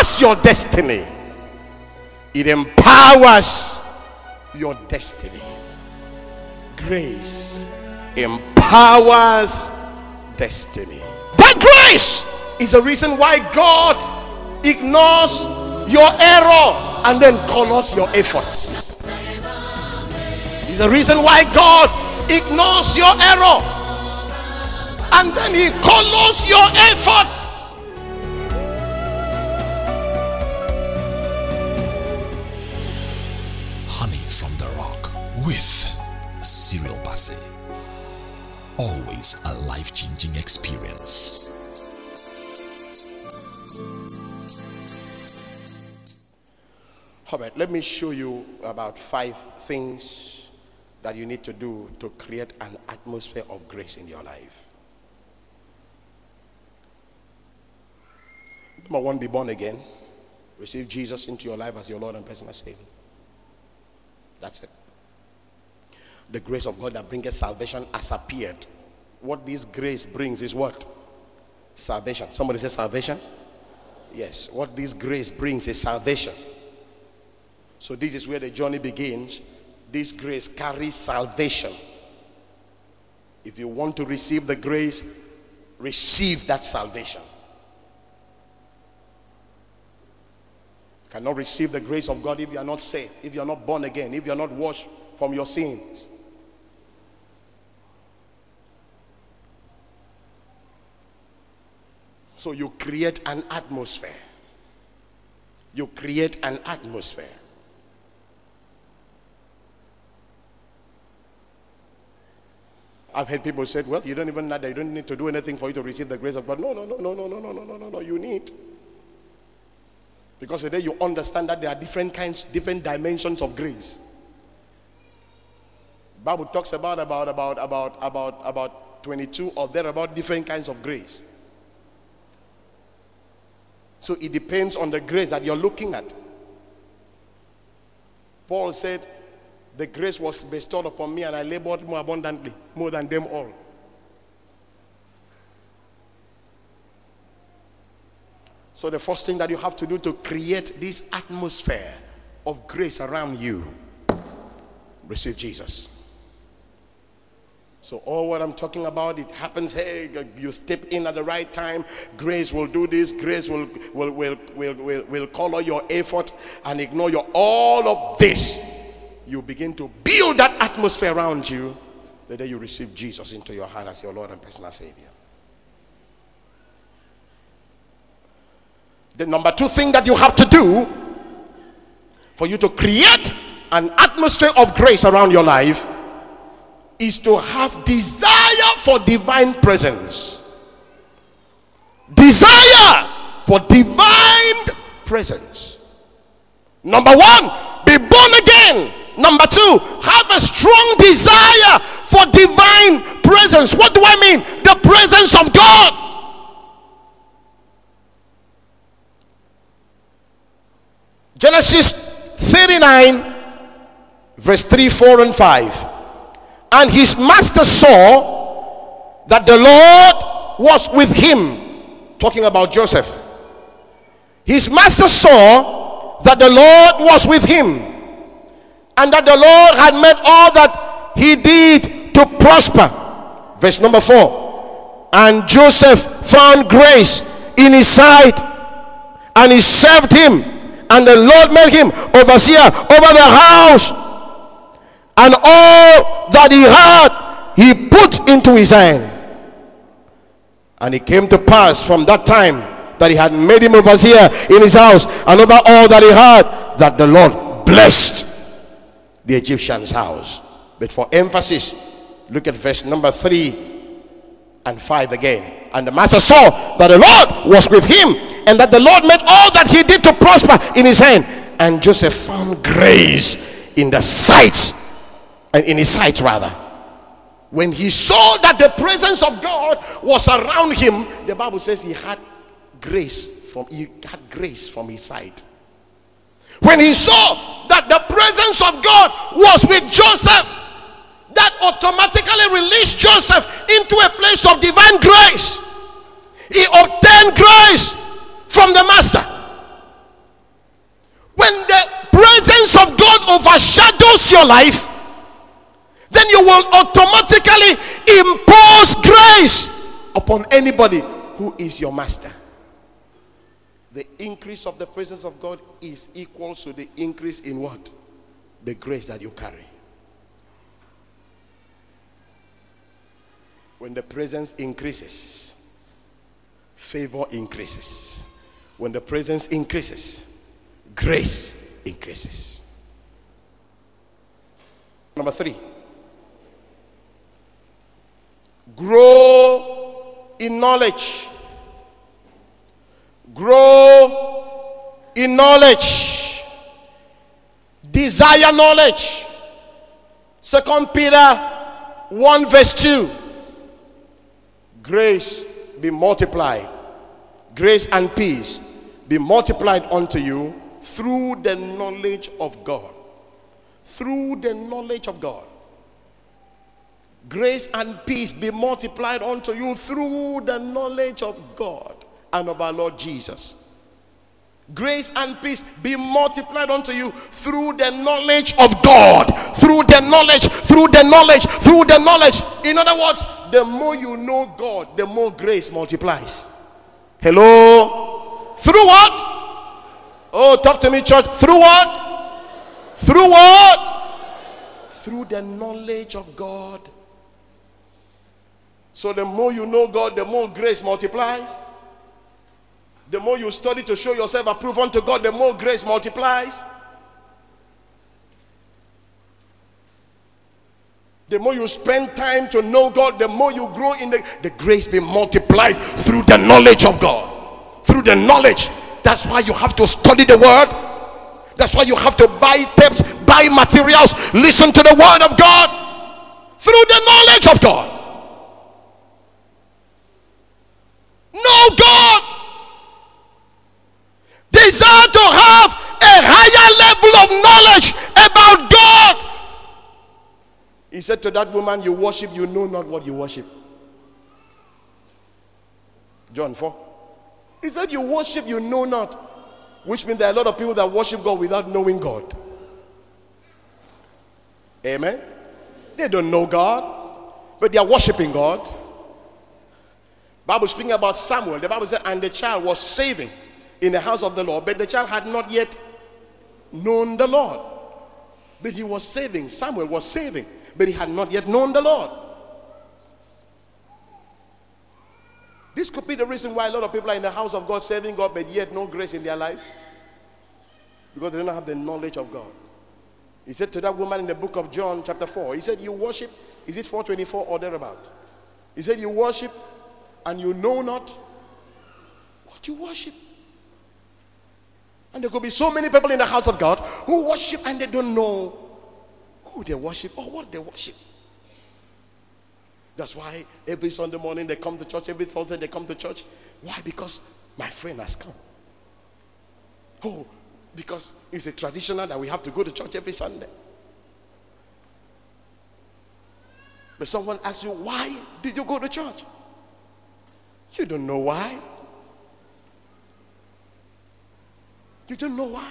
empowers your destiny. It empowers your destiny. Grace empowers destiny. That grace is the reason why God ignores your error and then colors your efforts. Is the reason why God ignores your error and then he colors your effort. With Cyril Bassey. Always a life changing experience. Right, let me show you about five things that you need to do to create an atmosphere of grace in your life. Number one, be born again. Receive Jesus into your life as your Lord and personal Savior. That's it. The grace of God that bringeth salvation has appeared. What this grace brings is what? Salvation. Somebody say salvation? Yes. What this grace brings is salvation. So this is where the journey begins. This grace carries salvation. If you want to receive the grace, receive that salvation. You cannot receive the grace of God if you are not saved, if you are not born again, if you are not washed from your sins. So you create an atmosphere. You create an atmosphere. I've heard people say, well, you don't even that you don't need to do anything for you to receive the grace of God. No, no, no, no, no, no, no, no, no, no, no. You need. Because today you understand that there are different kinds, different dimensions of grace. Bible talks about about about about about about 22 or there about different kinds of grace. So it depends on the grace that you're looking at. Paul said, The grace was bestowed upon me, and I labored more abundantly, more than them all. So, the first thing that you have to do to create this atmosphere of grace around you, receive Jesus. So, all what I'm talking about, it happens, hey, you step in at the right time. Grace will do this, grace will, will, will, will, will, will color your effort and ignore your all of this. You begin to build that atmosphere around you the day you receive Jesus into your heart as your Lord and personal Savior. The number two thing that you have to do for you to create an atmosphere of grace around your life is to have desire for divine presence. Desire for divine presence. Number one, be born again. Number two, have a strong desire for divine presence. What do I mean? The presence of God. Genesis 39, verse 3, 4, and 5. And his master saw that the Lord was with him. Talking about Joseph. His master saw that the Lord was with him. And that the Lord had made all that he did to prosper. Verse number 4. And Joseph found grace in his sight. And he served him. And the Lord made him overseer over the house and all that he had he put into his hand. And it came to pass from that time that he had made him overseer in his house and over all that he had that the lord blessed the egyptian's house. But for emphasis look at verse number three and five again. And the master saw that the lord was with him and that the lord made all that he did to prosper in his hand. And joseph found grace in the sight and in his sight rather. When he saw that the presence of god was around him the bible says he had grace from he had grace from his sight. when he saw that the presence of god was with joseph that automatically released joseph into a place of divine grace. He obtained grace from the master. When the presence of god overshadows your life then you will automatically impose grace upon anybody who is your master. The increase of the presence of God is equal to the increase in what? The grace that you carry. When the presence increases, favor increases. When the presence increases, grace increases. Number three, grow in knowledge. Grow in knowledge. Desire knowledge. Second Peter 1 verse 2 grace be multiplied, grace and peace be multiplied unto you through the knowledge of God. Through the knowledge of God. Grace and peace be multiplied unto you through the knowledge of God and of our Lord Jesus. Grace and peace be multiplied unto you through the knowledge of God. Through the knowledge, through the knowledge, through the knowledge. In other words, the more you know God, the more grace multiplies. Hello? Through what? Oh, talk to me, church. Through what? Through what? Through the knowledge of God. So the more you know God, the more grace multiplies. The more you study to show yourself approved unto God, the more grace multiplies. The more you spend time to know God, the more you grow in the, the grace be multiplied through the knowledge of God. Through the knowledge. That's why you have to study the word. That's why you have to buy tapes, buy materials, listen to the word of God. Through the knowledge of God. Know God. Desire to have a higher level of knowledge about God. He said to that woman, You worship, you know not what you worship. John 4. He said, You worship, you know not. Which means there are a lot of people that worship God without knowing God. Amen. They don't know God, but they are worshiping God. Bible speaking about Samuel. The Bible said, and the child was saving in the house of the Lord, but the child had not yet known the Lord. But he was saving. Samuel was saving, but he had not yet known the Lord. This could be the reason why a lot of people are in the house of God serving God, but yet no grace in their life. Because they don't have the knowledge of God. He said to that woman in the book of John, chapter 4, he said, You worship, is it 424 or thereabout? He said, You worship and you know not what you worship. And there could be so many people in the house of God who worship and they don't know who they worship or what they worship. That's why every Sunday morning they come to church, every Thursday they come to church. Why? Because my friend has come. Oh, because it's a traditional that we have to go to church every Sunday. But someone asks you, why did you go to church? You don't know why. You don't know why.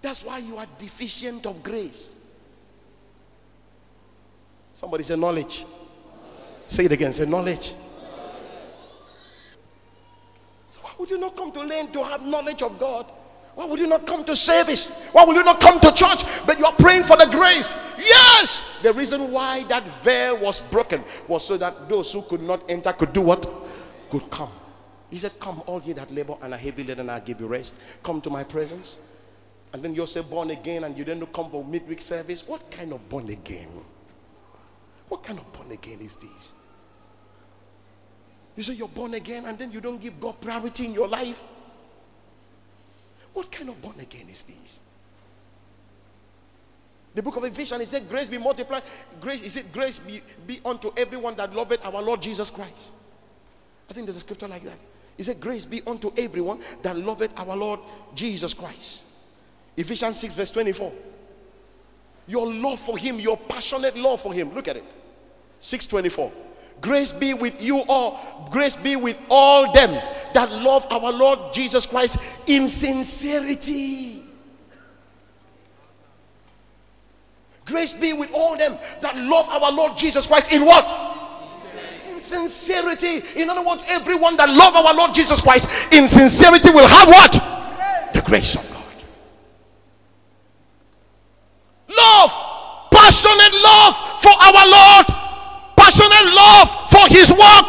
That's why you are deficient of grace. Somebody say knowledge. Say it again. Say knowledge. So why would you not come to learn to have knowledge of God? Why would you not come to service? Why would you not come to church? But you are praying for the grace. Yes. The reason why that veil was broken was so that those who could not enter could do what? Could come. He said, Come, all ye that labor and are heavy laden, I'll give you rest. Come to my presence. And then you're say born again and you then come for midweek service. What kind of born again? What kind of born again is this? You say you're born again and then you don't give God priority in your life. What kind of born again is this? The book of Ephesians, it said, Grace be multiplied. Grace, is it grace be, be unto everyone that loveth our Lord Jesus Christ. I think there's a scripture like that. He said, Grace be unto everyone that loveth our Lord Jesus Christ. Ephesians 6, verse 24. Your love for him, your passionate love for him. Look at it. 624. Grace be with you all. Grace be with all them that love our Lord Jesus Christ in sincerity. Grace be with all them that love our Lord Jesus Christ in what? In sincerity. In other words, everyone that love our Lord Jesus Christ in sincerity will have what? The grace of God. Love, passionate love for our Lord, passionate love for His work,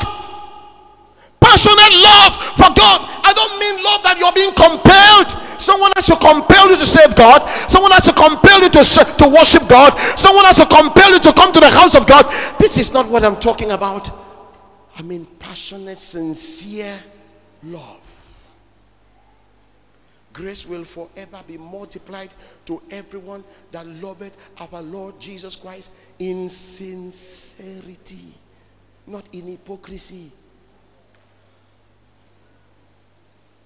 passionate love for God. I don't mean love that you're being compelled. Someone has to compel you to save God. Someone has to compel you to, to worship God. Someone has to compel you to come to the house of God. This is not what I'm talking about. I mean, passionate, sincere love grace will forever be multiplied to everyone that loveth our Lord Jesus Christ in sincerity, not in hypocrisy.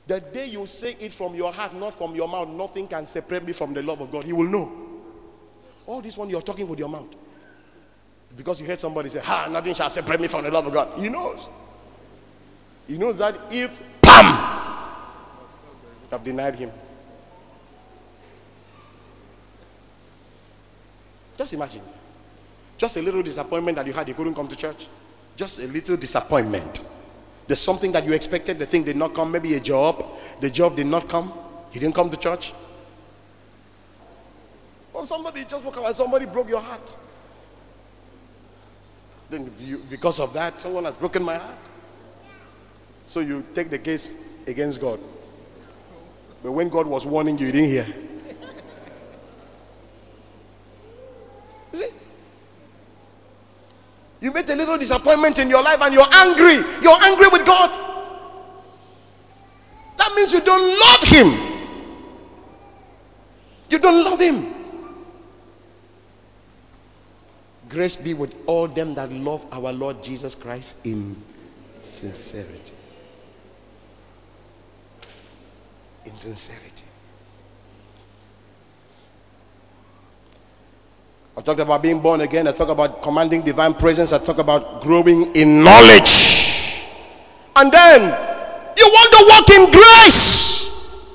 The day you say it from your heart, not from your mouth, nothing can separate me from the love of God. He will know. All this one you're talking with your mouth. Because you heard somebody say, Ha, nothing shall separate me from the love of God. He knows. He knows that if, PAM! have denied him. Just imagine. Just a little disappointment that you had, you couldn't come to church. Just a little disappointment. There's something that you expected, the thing did not come. Maybe a job, the job did not come. You didn't come to church. Or somebody just woke up and somebody broke your heart. Then, because of that, someone has broken my heart. So you take the case against God. But when God was warning you, you didn't hear. You see? You met a little disappointment in your life and you're angry. You're angry with God. That means you don't love Him. You don't love Him. Grace be with all them that love our Lord Jesus Christ in sincerity. in sincerity. I talked about being born again. I talked about commanding divine presence. I talked about growing in knowledge. And then you want to walk in grace,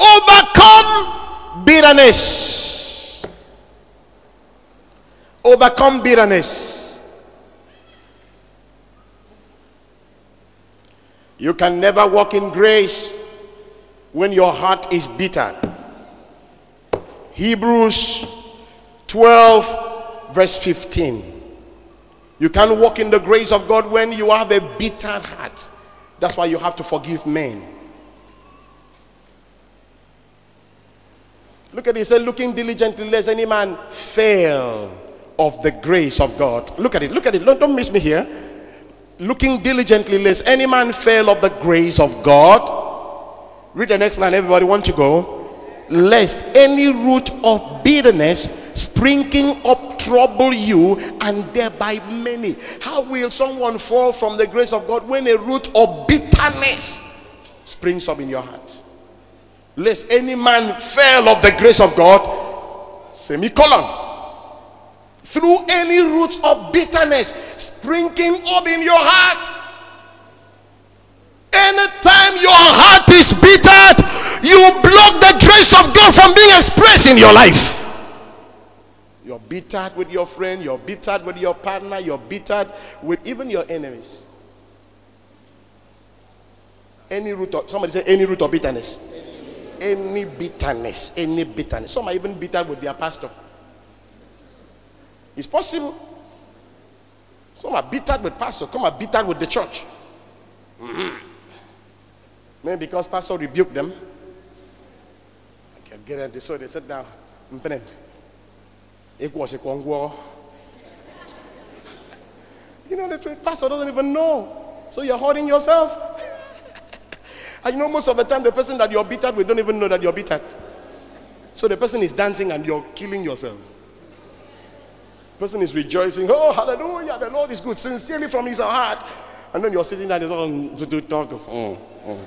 overcome bitterness. Overcome bitterness. You can never walk in grace when your heart is bitter. Hebrews 12, verse 15. You can't walk in the grace of God when you have a bitter heart. That's why you have to forgive men. Look at it. It said, looking diligently, lest any man fail of the grace of God. Look at it. Look at it. Don't, miss me here. Looking diligently, lest any man fail of the grace of God Read the next line, everybody. Want to go? Lest any root of bitterness springing up trouble you and thereby many. How will someone fall from the grace of God when a root of bitterness springs up in your heart? Lest any man fail of the grace of God, semicolon through any root of bitterness springing up in your heart Anytime your heart is bitter, you block the grace of God from being expressed in your life. You're bitter with your friend, you're bitter with your partner, you're bitter with even your enemies. Any root of somebody say any root of bitterness. Any bitterness, any bitterness. Some are even bitter with their pastor. It's possible. Some are bitter with pastor, some are bitter with the church. Mm-hmm. Maybe because pastor rebuked them. Okay, get it. So they sat down. It was a Kongwo. You know, the pastor doesn't even know. So you're hurting yourself. and you know, most of the time, the person that you're bitter with don't even know that you're bitter. So the person is dancing and you're killing yourself. Person is rejoicing. Oh, hallelujah, the Lord is good, sincerely from his heart. And then you're sitting there and to talk. Mm, mm.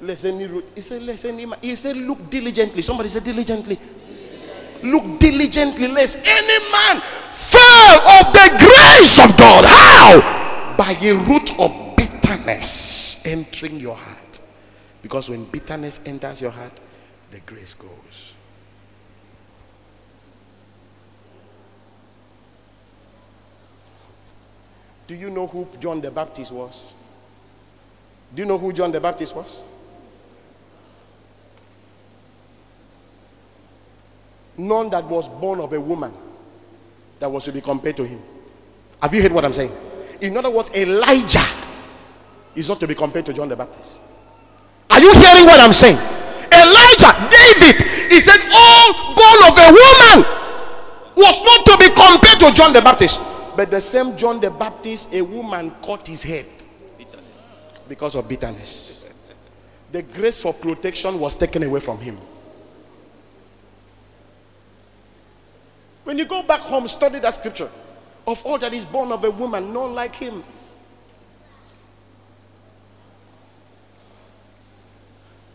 Listen, he said, listen, he said, look diligently. Somebody said diligently. Look diligently, lest any man fail of the grace of God. How? By a root of bitterness entering your heart. Because when bitterness enters your heart, the grace goes. Do you know who John the Baptist was? Do you know who John the Baptist was? None that was born of a woman that was to be compared to him. Have you heard what I'm saying? In other words, Elijah is not to be compared to John the Baptist. Are you hearing what I'm saying? Elijah, David, he said, all born of a woman was not to be compared to John the Baptist. But the same John the Baptist, a woman cut his head because of bitterness. The grace for protection was taken away from him. When you go back home, study that scripture. Of all that is born of a woman, none like him.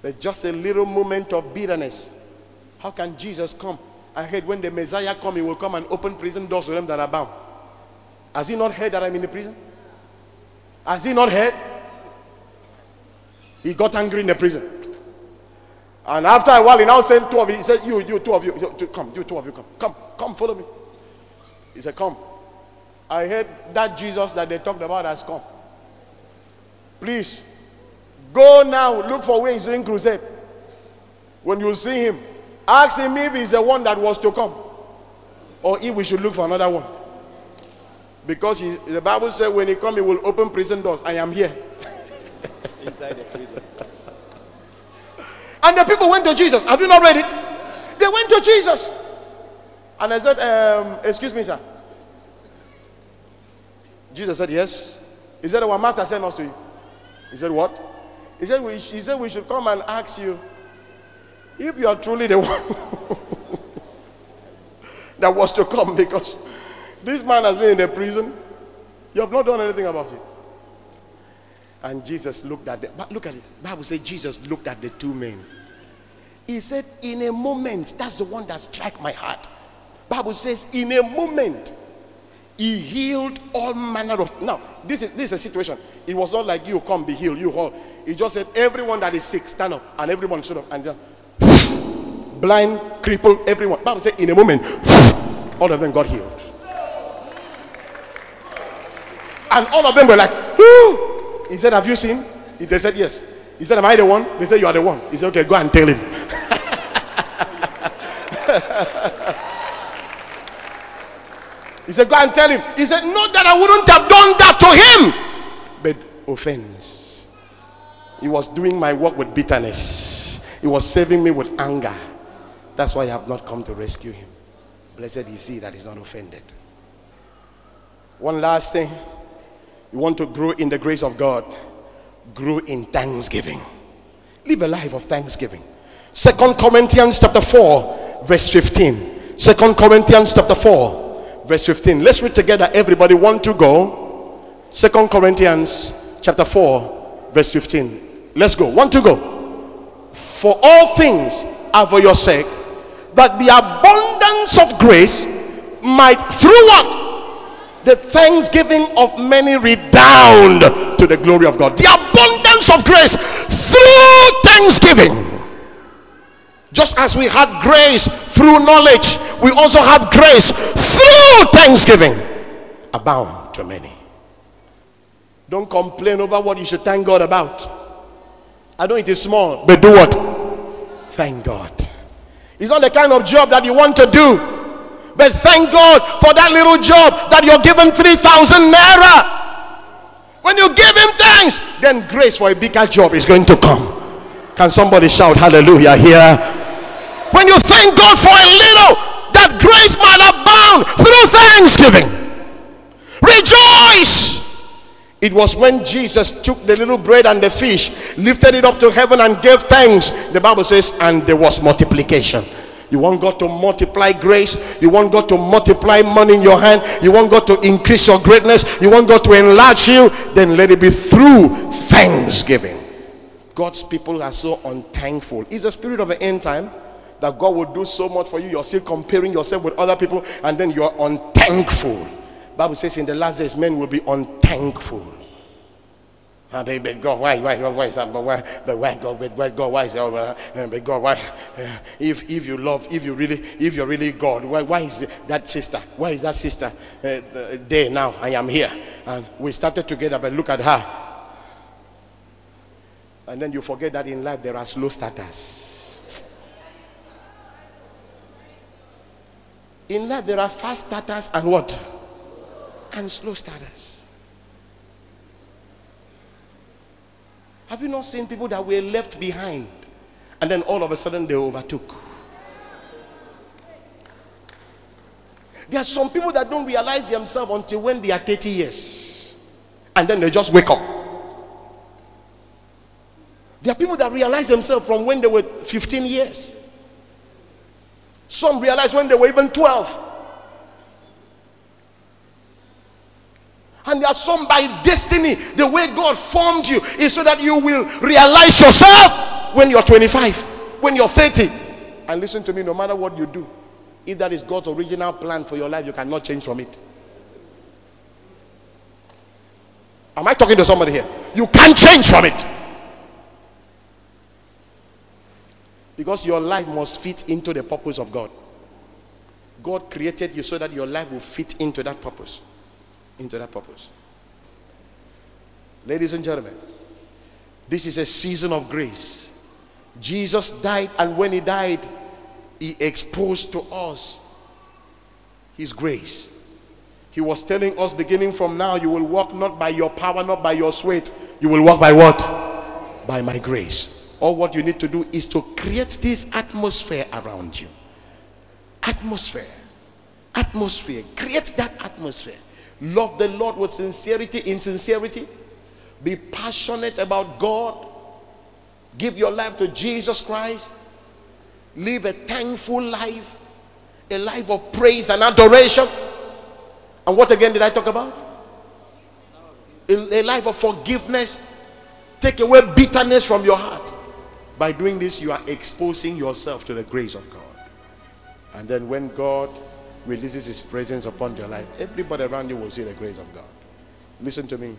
But just a little moment of bitterness. How can Jesus come? I heard when the Messiah come, he will come and open prison doors to them that are bound. Has he not heard that I'm in the prison? Has he not heard? He got angry in the prison. And after a while, he now sent two of you. He said, You, you, two of you, you, come, you two of you, come, come, come, follow me. He said, Come. I heard that Jesus that they talked about has come. Please, go now, look for where he's doing crusade. When you see him, ask him if he's the one that was to come. Or if we should look for another one. Because he, the Bible said when he come, he will open prison doors. I am here. Inside the prison. And the people went to Jesus. Have you not read it? They went to Jesus. And I said, um, Excuse me, sir. Jesus said, Yes. He said, Our master sent us to you. He said, What? He said, we, he said, We should come and ask you if you are truly the one that was to come because this man has been in the prison. You have not done anything about it. And Jesus looked at the but look at it. Bible says Jesus looked at the two men. He said, In a moment, that's the one that struck my heart. Bible says, in a moment, he healed all manner of now. This is this is a situation. It was not like you come be healed, you all. He just said, Everyone that is sick, stand up, and everyone stood up and just blind, crippled, everyone. Bible said, in a moment, all of them got healed. And all of them were like, Whoo! He said, Have you seen? They said, Yes. He said, Am I the one? They said, You are the one. He said, Okay, go and tell him. he said, Go and tell him. He said, Not that I wouldn't have done that to him, but offense. He was doing my work with bitterness, he was saving me with anger. That's why I have not come to rescue him. Blessed is he that is not offended. One last thing. You want to grow in the grace of God, grow in thanksgiving. Live a life of thanksgiving. Second Corinthians chapter 4, verse 15. Second Corinthians chapter 4, verse 15. Let's read together, everybody. Want to go? Second Corinthians chapter 4, verse 15. Let's go. Want to go? For all things are for your sake, that the abundance of grace might through what? The thanksgiving of many redound to the glory of God. The abundance of grace through thanksgiving. Just as we had grace through knowledge, we also have grace through thanksgiving. Abound to many. Don't complain over what you should thank God about. I know it is small, but do what? Thank God. It's not the kind of job that you want to do but thank God for that little job that you're given 3,000 naira. When you give him thanks, then grace for a bigger job is going to come. Can somebody shout hallelujah here? When you thank God for a little, that grace might abound through thanksgiving. Rejoice. It was when Jesus took the little bread and the fish, lifted it up to heaven, and gave thanks. The Bible says, and there was multiplication. You want God to multiply grace. You want God to multiply money in your hand. You want God to increase your greatness. You want God to enlarge you. Then let it be through thanksgiving. God's people are so unthankful. It's the spirit of an end time that God will do so much for you. You're still comparing yourself with other people, and then you're unthankful. Bible says in the last days, men will be unthankful. And they beg God, why, why, why that? But why, but why God, but why God, why but God, why? Uh, if if you love, if you really, if you're really God, why, why is that sister? Why is that sister uh, there now? I am here, and we started together. But look at her, and then you forget that in life there are slow starters. In life there are fast starters and what? And slow starters. Have you not seen people that were left behind and then all of a sudden they overtook? There are some people that don't realize themselves until when they are 30 years and then they just wake up. There are people that realize themselves from when they were 15 years. Some realize when they were even 12. And there are some by destiny, the way God formed you is so that you will realize yourself when you're 25, when you're 30. And listen to me, no matter what you do, if that is God's original plan for your life, you cannot change from it. Am I talking to somebody here? You can't change from it. Because your life must fit into the purpose of God. God created you so that your life will fit into that purpose into that purpose. Ladies and gentlemen, this is a season of grace. Jesus died, and when he died, he exposed to us his grace. He was telling us, beginning from now, you will walk not by your power, not by your sweat. You will walk by what? By my grace. All what you need to do is to create this atmosphere around you. Atmosphere. Atmosphere. Create that atmosphere. Love the Lord with sincerity, in sincerity. Be passionate about God. Give your life to Jesus Christ. Live a thankful life, a life of praise and adoration. And what again did I talk about? A, life of forgiveness. Take away bitterness from your heart. By doing this, you are exposing yourself to the grace of God. And then when God releases his presence upon your life, everybody around you will see the grace of God. Listen to me.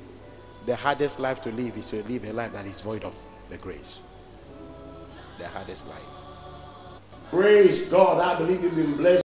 The hardest life to live is to live a life that is void of the grace. The hardest life. Praise God. I believe you've been blessed.